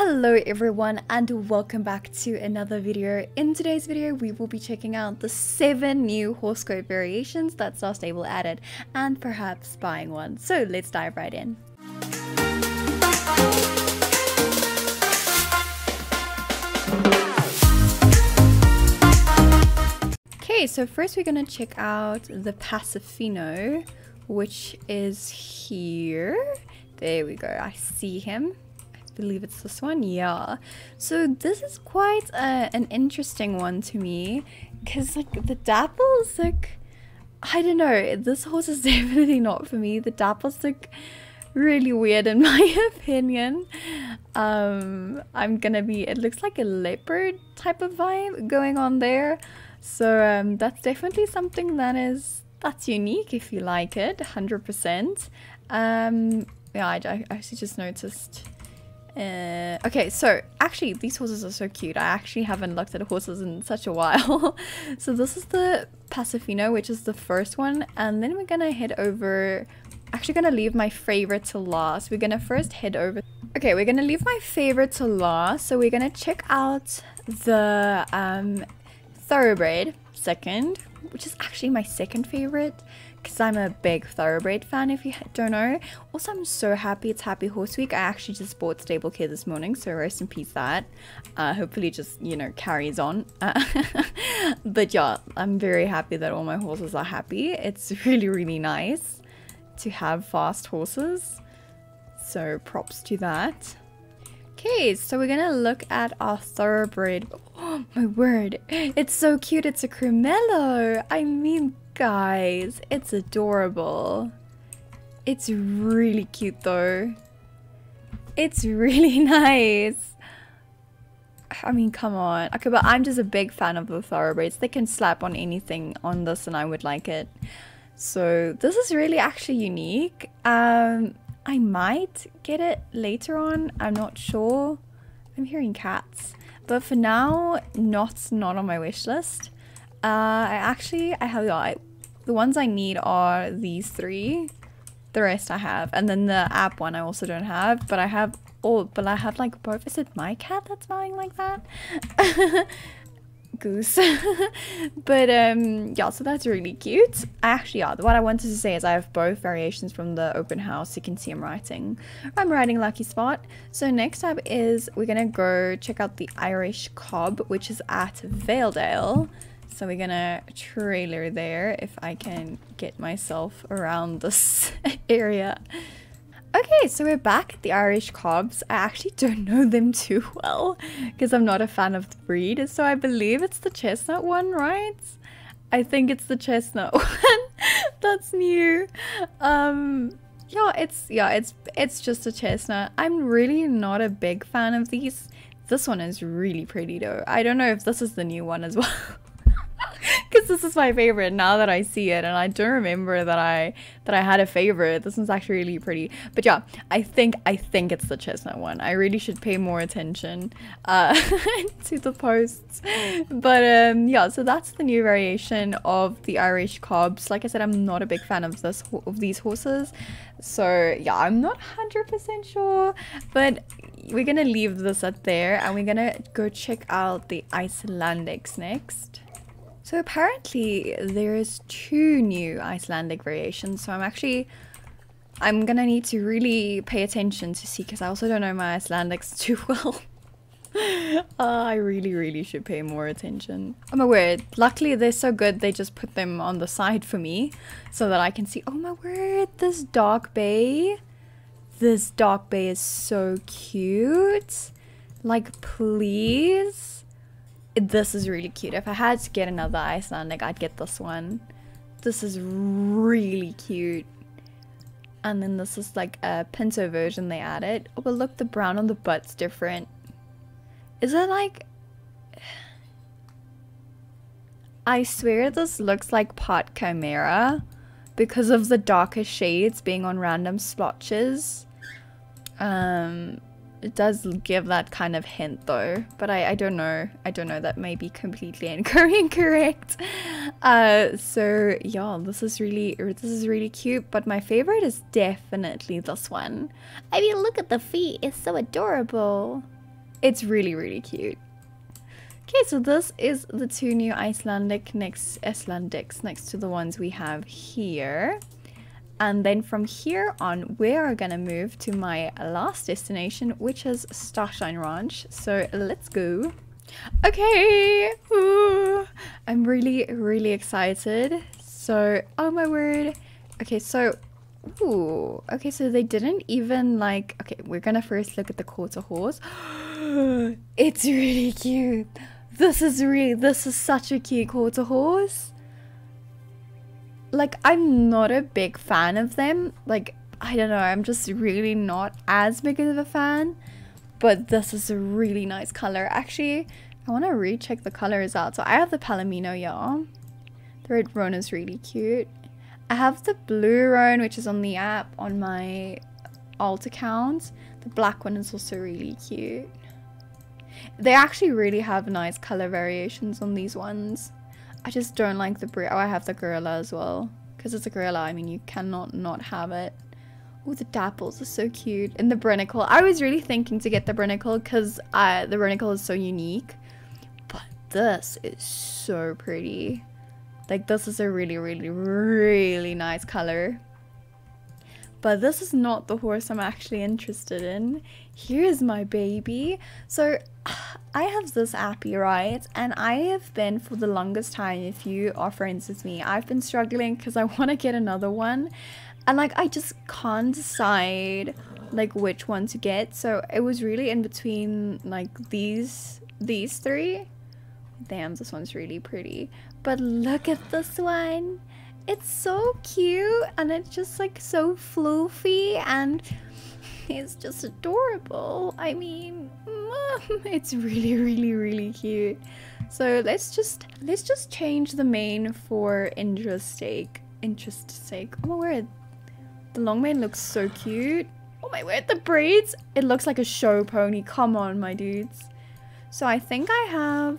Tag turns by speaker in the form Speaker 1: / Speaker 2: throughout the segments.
Speaker 1: Hello everyone and welcome back to another video. In today's video we will be checking out the 7 new horoscope variations that Star Stable added and perhaps buying one. So let's dive right in. Okay, so first we're gonna check out the Pacifino, which is here. There we go, I see him believe it's this one? Yeah. So this is quite an interesting one to me because like the dapples like i don't know. This horse is definitely not for me. The dapples look really weird in my opinion. Um i'm gonna be it looks like a leopard type of vibe going on there. So um that's definitely something that is that's unique if you like it 100 percent. Um yeah I, I actually just noticed uh, okay, so actually these horses are so cute. I actually haven't looked at horses in such a while. so this is the Pacifino, which is the first one. And then we're gonna head over... Actually gonna leave my favorite to last. We're gonna first head over... Okay, we're gonna leave my favorite to last. So we're gonna check out the um, Thoroughbred second, which is actually my second favorite because I'm a big thoroughbred fan if you don't know. Also, I'm so happy it's Happy Horse Week. I actually just bought stable care this morning, so rest in peace that. Uh, hopefully just, you know, carries on. Uh, but yeah, I'm very happy that all my horses are happy. It's really, really nice to have fast horses. So props to that. Okay, so we're gonna look at our thoroughbred. Oh my word, it's so cute. It's a Cremello. I mean, guys, it's adorable. It's really cute though. It's really nice. I mean, come on. Okay, but I'm just a big fan of the thoroughbreds. They can slap on anything on this and I would like it. So this is really actually unique. Um, I might get it later on. I'm not sure. I'm hearing cats. But for now, not not on my wish list. Uh, I actually, I have, I, the ones I need are these three. The rest I have. And then the app one I also don't have. But I have all, but I have like both. Is it my cat that's smelling like that? goose but um yeah so that's really cute I actually yeah what i wanted to say is i have both variations from the open house you can see i'm writing i'm writing lucky spot so next up is we're gonna go check out the irish cob which is at valedale so we're gonna trailer there if i can get myself around this area Okay, so we're back at the Irish Cobs. I actually don't know them too well because I'm not a fan of the breed. So I believe it's the chestnut one, right? I think it's the chestnut one. That's new. Um, yeah, it's yeah, it's it's just a chestnut. I'm really not a big fan of these. This one is really pretty though. I don't know if this is the new one as well this is my favorite now that I see it and I don't remember that I that I had a favorite. This one's actually really pretty. But yeah I think I think it's the chestnut one. I really should pay more attention uh, to the posts. But um yeah so that's the new variation of the Irish cobs. Like I said I'm not a big fan of this of these horses. So yeah I'm not 100% sure but we're gonna leave this at there and we're gonna go check out the Icelandics next so apparently there is two new Icelandic variations. So I'm actually, I'm gonna need to really pay attention to see because I also don't know my Icelandics too well. uh, I really, really should pay more attention. I'm aware. Luckily, they're so good, they just put them on the side for me so that I can see. Oh my word, this dark bay. This dark bay is so cute. Like, please this is really cute. If I had to get another Icelandic, I'd get this one. This is really cute. And then this is like a pinto version they added. Oh, but look, the brown on the butt's different. Is it like... I swear this looks like pot chimera because of the darker shades being on random splotches. Um, it does give that kind of hint though but I, I don't know. I don't know. That may be completely incorrect. Uh so yeah this is really this is really cute but my favorite is definitely this one. I mean look at the feet. It's so adorable. It's really, really cute. Okay, so this is the two new Icelandic next Icelandics next to the ones we have here. And then from here on, we are gonna move to my last destination, which is Starshine Ranch. So let's go. Okay, Ooh. I'm really, really excited. So, oh my word. Okay, so, ooh, okay, so they didn't even like, okay, we're gonna first look at the quarter horse. it's really cute. This is really, this is such a cute quarter horse like I'm not a big fan of them. Like I don't know, I'm just really not as big of a fan. But this is a really nice color. Actually, I want to recheck the colors out. So I have the Palomino, y'all. The red roan is really cute. I have the blue roan, which is on the app on my alt account. The black one is also really cute. They actually really have nice color variations on these ones. I just don't like the. Oh, I have the gorilla as well. Because it's a gorilla, I mean, you cannot not have it. Oh, the dapples are so cute. And the Brinacle. I was really thinking to get the Brinacle because the Brinacle is so unique. But this is so pretty. Like, this is a really, really, really nice color. But this is not the horse I'm actually interested in. Here's my baby. So, I have this appy, right? And I have been for the longest time, if you are friends with me, I've been struggling because I want to get another one. And like, I just can't decide like which one to get. So it was really in between like these, these three. Damn, this one's really pretty. But look at this one. It's so cute and it's just like so fluffy and it's just adorable. I mean, it's really, really, really cute. So let's just let's just change the mane for interest sake. Interest sake. Oh my word. The long mane looks so cute. Oh my word, the braids. It looks like a show pony. Come on, my dudes. So I think I have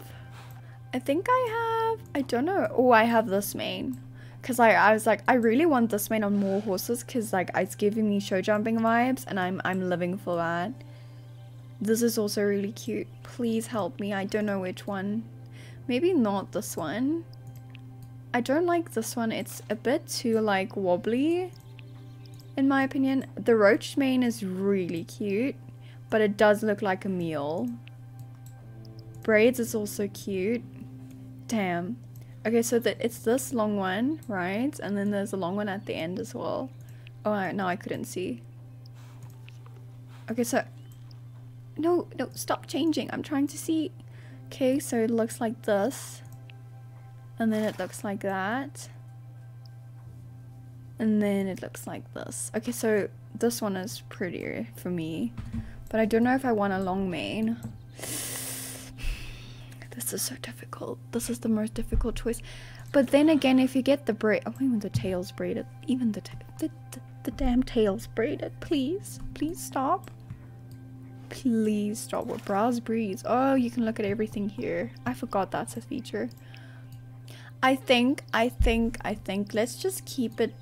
Speaker 1: I think I have I don't know. Oh, I have this mane. Cause like I was like, I really want this mane on more horses because like it's giving me show jumping vibes and I'm I'm living for that. This is also really cute. Please help me. I don't know which one. Maybe not this one. I don't like this one. It's a bit too like wobbly in my opinion. The roach mane is really cute, but it does look like a meal. Braids is also cute. Damn. Okay, so that it's this long one, right? And then there's a long one at the end as well. Oh, no, I couldn't see. Okay, so... No, no, stop changing. I'm trying to see. Okay, so it looks like this. And then it looks like that. And then it looks like this. Okay, so this one is prettier for me. But I don't know if I want a long mane. This is so difficult. This is the most difficult choice. But then again, if you get the braid, oh, even the tail's braided, even the, the, the, the damn tail's braided. Please, please stop. Please stop with brows breeze. Oh, you can look at everything here. I forgot that's a feature. I think, I think, I think, let's just keep it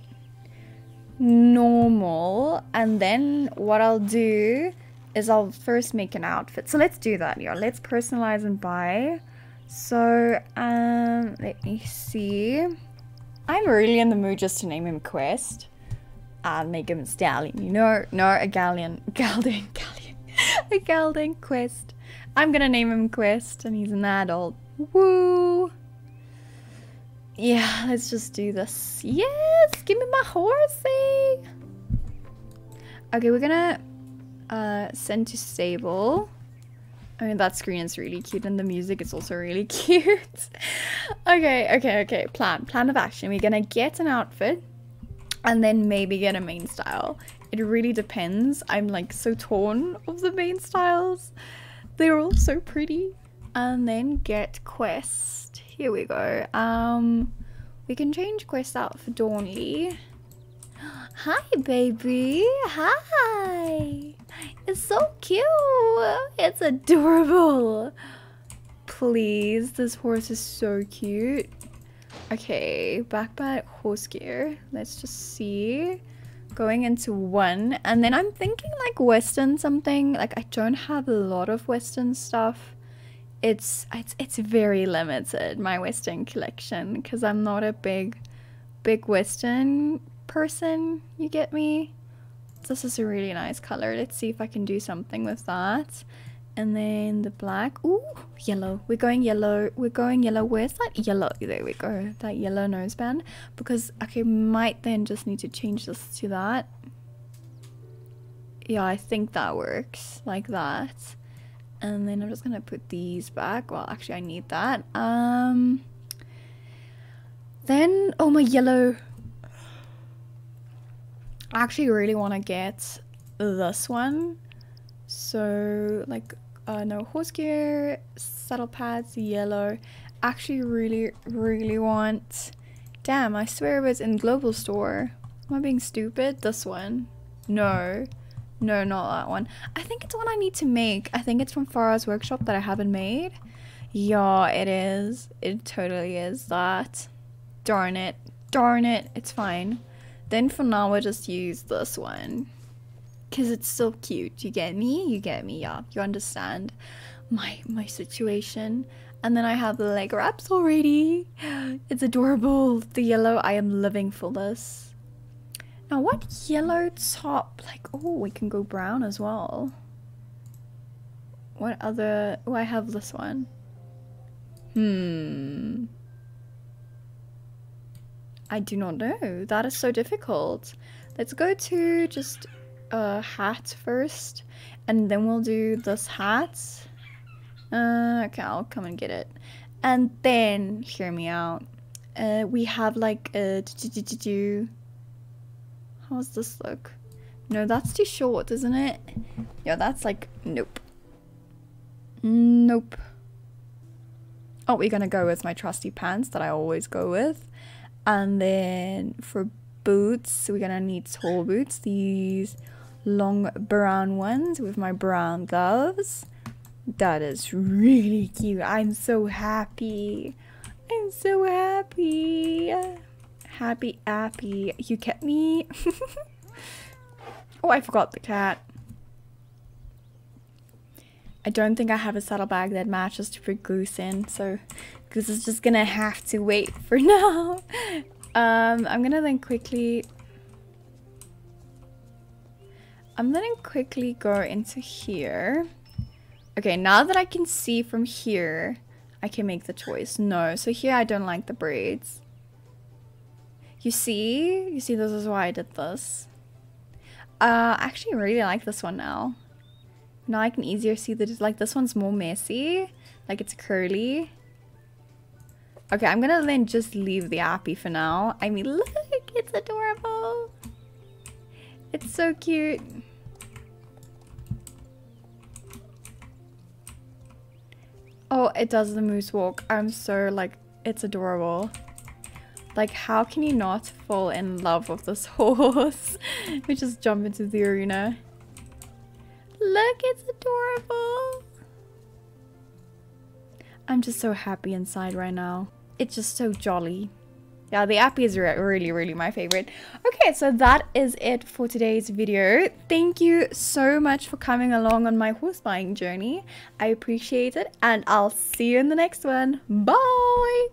Speaker 1: normal. And then what I'll do is I'll first make an outfit. So let's do that, yeah. Let's personalize and buy. So, um, let me see. I'm really in the mood just to name him Quest. I'll make him stallion, you know? No, a galleon. Galdian, galleon. a Galdian Quest. I'm gonna name him Quest, and he's an adult. Woo! Yeah, let's just do this. Yes! Give me my horsey! Okay, we're gonna uh, send to stable. I mean, that screen is really cute and the music is also really cute. okay, okay, okay. Plan. Plan of action. We're gonna get an outfit and then maybe get a main style. It really depends. I'm like so torn of the main styles. They're all so pretty. And then get quest. Here we go. Um, we can change quest out for Dawnly. Hi, baby. Hi. It's so cute. It's adorable. Please, this horse is so cute. Okay, back by horse gear. Let's just see. going into one and then I'm thinking like western something like I don't have a lot of western stuff it's it's it's very limited my western collection because I'm not a big big western person you get me? This is a really nice color. Let's see if I can do something with that. And then the black ooh yellow. We're going yellow we're going yellow. Where's that yellow? There we go that yellow noseband. Because okay might then just need to change this to that. Yeah I think that works like that. And then I'm just gonna put these back. Well actually I need that. Um then oh my yellow I actually really want to get this one so like uh, no horse gear, saddle pads, yellow. Actually, really, really want. Damn, I swear it was in global store. Am I being stupid? This one. No. No, not that one. I think it's one I need to make. I think it's from Farah's workshop that I haven't made. Yeah, it is. It totally is that. Darn it. Darn it. It's fine. Then for now, we'll just use this one because it's so cute. You get me? You get me? Yeah, you understand my my situation. And then I have the leg wraps already. It's adorable. The yellow, I am living for this. Now, what yellow top? Like, oh, we can go brown as well. What other? Oh, I have this one. Hmm. I do not know. That is so difficult. Let's go to just a hat first, and then we'll do this hat. Uh, okay, I'll come and get it. And then, hear me out. Uh, we have like a do How's this look? No, that's too short, isn't it? Yeah, that's like, nope. Nope. Oh, we're gonna go with my trusty pants that I always go with. And then for boots, we're gonna need tall boots. These long brown ones with my brown gloves. That is really cute. I'm so happy. I'm so happy. Happy, happy. You kept me. oh, I forgot the cat. I don't think I have a saddlebag that matches to put Goose in, so Goose is just gonna have to wait for now. Um, I'm gonna then quickly I'm gonna quickly go into here. Okay, now that I can see from here, I can make the choice. No, so here I don't like the braids. You see? You see this is why I did this. Uh, I actually really like this one now. Now I can easier see that like this one's more messy. Like it's curly. Okay, I'm gonna then just leave the appy for now. I mean, look, it's adorable. It's so cute. Oh, it does the moose walk. I'm so like, it's adorable. Like, how can you not fall in love with this horse? we just jump into the arena. Look, it's adorable. I'm just so happy inside right now. It's just so jolly. Yeah, the appy is really, really my favorite. Okay, so that is it for today's video. Thank you so much for coming along on my horse buying journey. I appreciate it, and I'll see you in the next one. Bye!